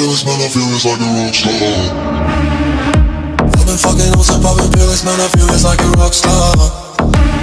Feelings, man, I feel it's like a rock star. I've been fucking on some poppin' pills, man, I feel it's like a rock star